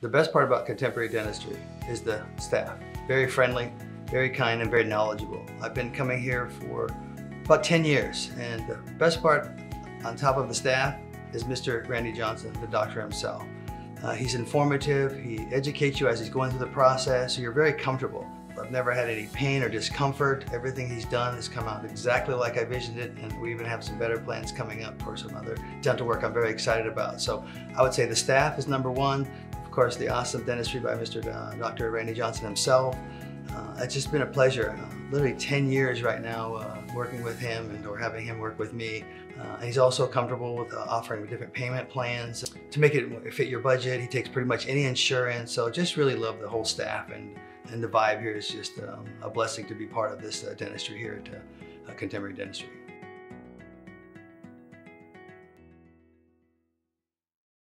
The best part about contemporary dentistry is the staff. Very friendly, very kind, and very knowledgeable. I've been coming here for about 10 years, and the best part on top of the staff is Mr. Randy Johnson, the doctor himself. Uh, he's informative, he educates you as he's going through the process, so you're very comfortable. I've never had any pain or discomfort. Everything he's done has come out exactly like I visioned it, and we even have some better plans coming up for some other dental work I'm very excited about. So I would say the staff is number one. Course, the awesome dentistry by Mr. Uh, Dr. Randy Johnson himself. Uh, it's just been a pleasure. Uh, literally 10 years right now uh, working with him and or having him work with me. Uh, he's also comfortable with uh, offering different payment plans to make it fit your budget. He takes pretty much any insurance. So just really love the whole staff and, and the vibe here is just um, a blessing to be part of this dentistry here at Contemporary Dentistry.